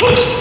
Woo!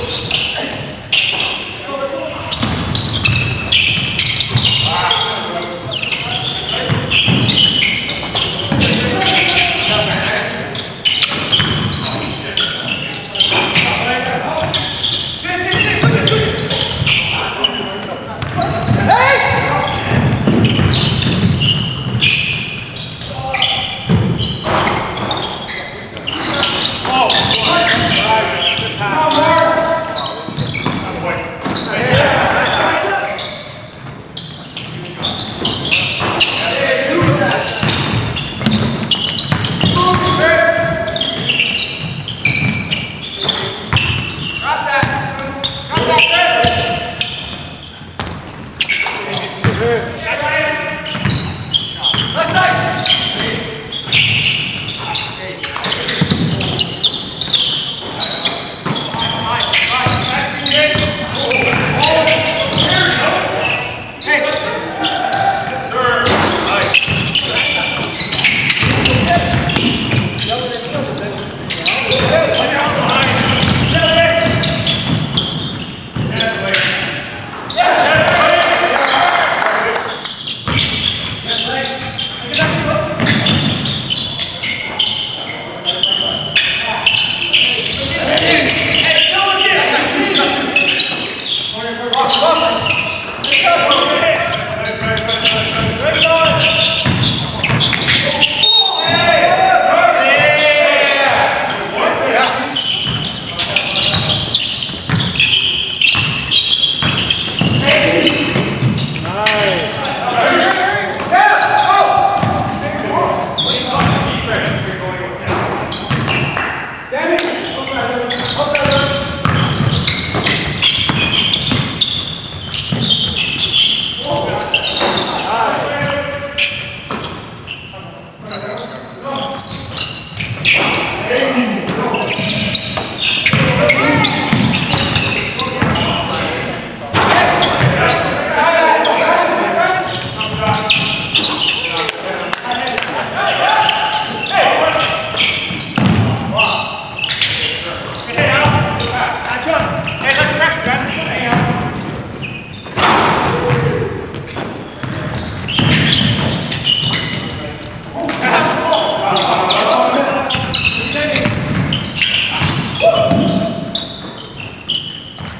ださい。